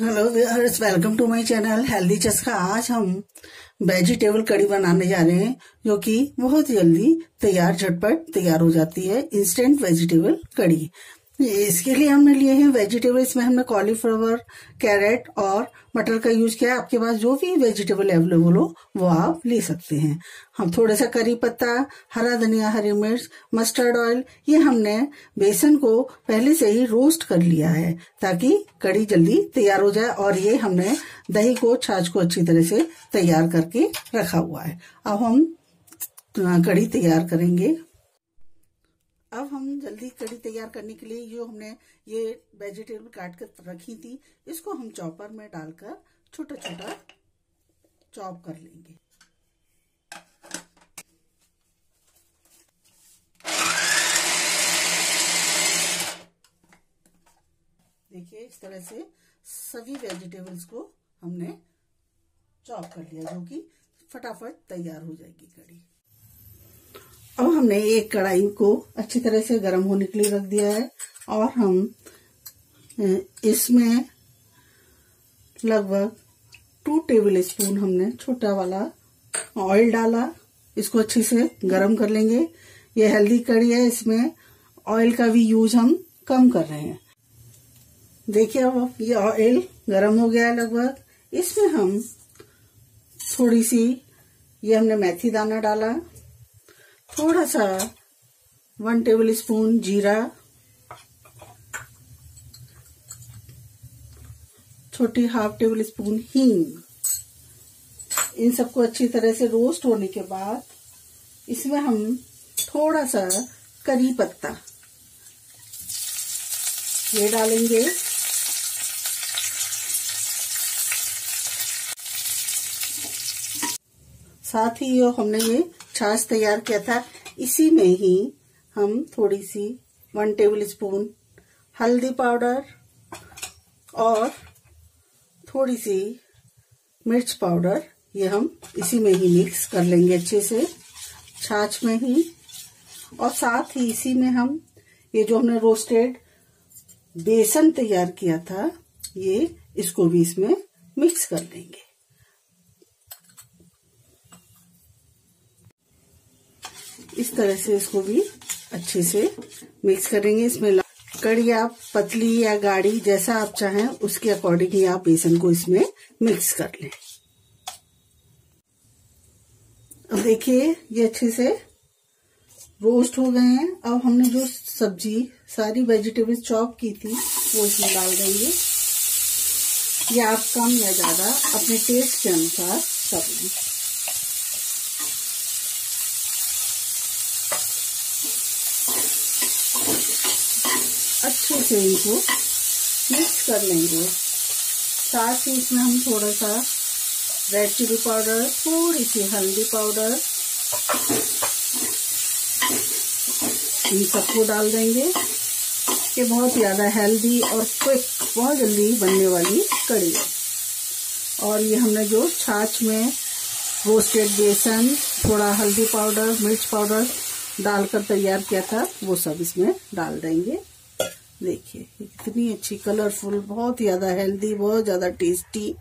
Hello viewers welcome to my channel healthy Chaska आज हम vegetable कड़ी बनाने जा रहे हैं, जो कि बहुत जल्दी तैयार, झटपट तैयार हो जाती है इंस्टेंट वेजिटेबल कड़ी इसके लिए हमने लिए हैं वेजिटेबल इसमें हमने कॉलीफ्लावर कैरेट और मटर का यूज़ किया है। आपके पास जो भी वेजिटेबल अवेलेबल हो, वो आप ले सकते हैं। हम थोड़ा सा करी पत्ता, हरा धनिया, हरी मिर्च मस्टर्ड ऑयल ये हमने बेसन को पहले से ही रोस्ट कर लिया है, ताकि कड़ी जल्दी तैयार हो जाए और ये हमने दही को, छाछ को अच्छी तरह से तैयार करके रखा हुआ है। अब हम कड़ी तैयार करेंगे। अब हम जल्दी कड़ी तैयार करने के लिए जो हमने ये वेजिटेबल काट कर रखी थी, इसको हम चॉपर में डालकर छोटा छोटा चॉप कर लेंगे। देखिए, इस तरह से सभी वेजिटेबल्स को हमने चॉप कर लिया, जो कि फटाफट तैयार हो जाएगी कड़ी अब हमने एक कढ़ाई को अच्छी तरह से गर्म होने के लिए रख दिया है और हम इसमें लगभग टू टेबल स्पून हमने छोटा वाला ऑयल डाला। इसको अच्छे से गर्म कर लेंगे। ये हेल्दी कड़ी है। इसमें ऑयल का भी यूज़ हम कम कर रहे हैं। देखिए अब ये ऑयल गर्म हो गया है लगभग। इसमें हम थोड़ी सी, ये हमने मेथी दाना डाला। थोड़ा सा वन टेबल स्पून जीरा, छोटी हाफ़ टेबल स्पून हींग। इन सबको अच्छी तरह से रोस्ट होने के बाद इसमें हम थोड़ा सा करी पत्ता। ये डालेंगे। साथ ही हमने ये छाछ तैयार किया था। इसी में ही हम थोड़ी सी वन टेबल स्पून हल्दी पाउडर और थोड़ी सी मिर्च पाउडर, ये हम इसी में ही मिक्स कर लेंगे अच्छे से छाछ में ही। और साथ ही इसी में हम ये जो हमने रोस्टेड बेसन तैयार किया था, ये इसको भी इसमें मिक्स कर लेंगे इस तरह से इसको भी अच्छे से मिक्स करेंगे। इसमें कड़ी आप पतली या गाढ़ी जैसा आप चाहें, उसके अकॉर्डिंग ही आप बेसन को इसमें मिक्स कर लें। अब देखिए, ये अच्छे से रोस्ट हो गए हैं। अब हमने जो सब्ज़ी, सारी वेजिटेबल्स चॉप की थी, वो इसमें डाल देंगे। ये आप कम या ज़्यादा अपने टेस्ट के अनुसार कर लें। अच्छे से इनको मिक्स कर लेंगे। साथ ही इसमें हम थोड़ा सा रेड चिली पाउडर थोड़ी सी हल्दी पाउडर इन सबको डाल देंगे। ये बहुत ज़्यादा हेल्दी और क्विक बहुत जल्दी बनने वाली कड़ी है। और ये हमने जो छाछ में रोस्टेड बेसन, थोड़ा हल्दी पाउडर मिर्च पाउडर डालकर तैयार किया था, वो सब इसमें डाल देंगे। देखिए कितनी अच्छी कलरफुल बहुत ज़्यादा हेल्दी बहुत ज़्यादा टेस्टी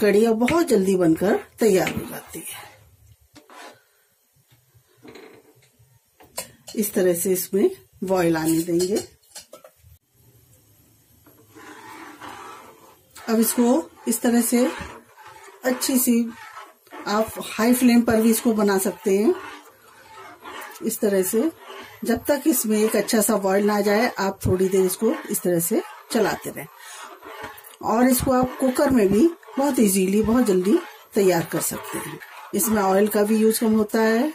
कड़िया बहुत जल्दी बनकर तैयार हो जाती है। इस तरह से इसमें बॉयल आने देंगे। अब इसको इस तरह से अच्छी सी आप हाई फ्लेम पर भी इसको बना सकते हैं। इस तरह से जब तक इसमें एक अच्छा सा बॉयल ना जाए, आप थोड़ी देर इसको इस तरह से चलाते रहें। और इसको आप कुकर में भी बहुत इजीली बहुत जल्दी तैयार कर सकते हैं। इसमें ऑयल का भी यूज़ कम होता है,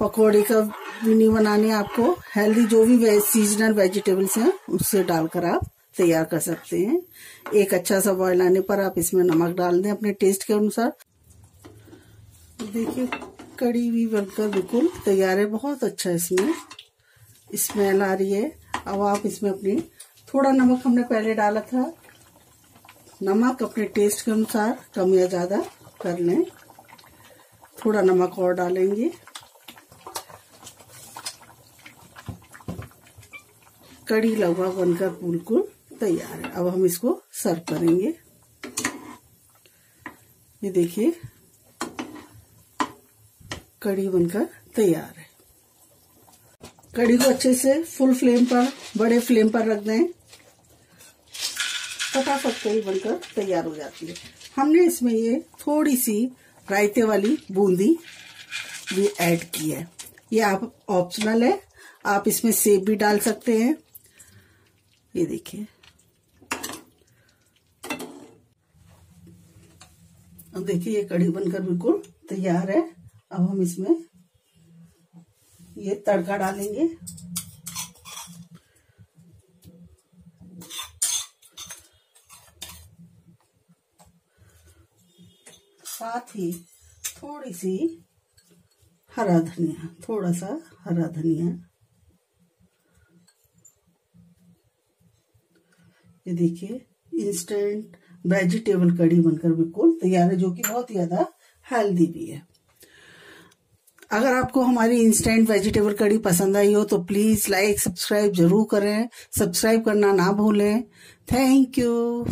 पकौड़े का भी नहीं बनाने आपको हेल्दी जो भी सीजनल वेजिटेबल्स हैं, उससे डालकर आप तैयार कर सकते हैं। एक अच्छा सा बॉयल आने पर आप इसमें नमक डाल दें अपने टेस्ट के अनुसार। देखिए कड़ी भी बनकर बिल्कुल तैयार है, बहुत अच्छा इसमें। स्मेल आ रही है। अब आप इसमें अपनी, थोड़ा नमक हमने पहले डाला था। नमक अपने टेस्ट के अनुसार, कम या ज़्यादा कर लें। थोड़ा नमक और डालेंगे। कड़ी लगभग बनकर बिल्कुल तैयार है। अब हम इसको सर्व करेंगे। ये देखिए कड़ी बनकर तैयार है। कड़ी को अच्छे से फुल फ्लेम पर, बड़े फ्लेम पर रख दें। फटाफट कड़ी बनकर तैयार हो जाती है। हमने इसमें ये थोड़ी सी रायते वाली बूंदी भी ऐड की है। ये आप ऑप्शनल है। आप इसमें सेब भी डाल सकते हैं। ये देखिए। अब देखिए ये कढ़ी बनकर बिल्कुल तैयार है। अब हम इसमें ये तड़का डालेंगे। साथ ही थोड़ी सी हरा धनिया, थोड़ा सा हरा धनिया। ये देखिए इंस्टेंट वेजिटेबल कड़ी बनकर बिल्कुल तैयार है, जो कि बहुत ज़्यादा हेल्दी भी है। अगर आपको हमारी इंस्टेंट वेजिटेबल कड़ी पसंद आई हो तो प्लीज़ लाइक सब्सक्राइब ज़रूर करें। सब्सक्राइब करना ना भूलें। Thank you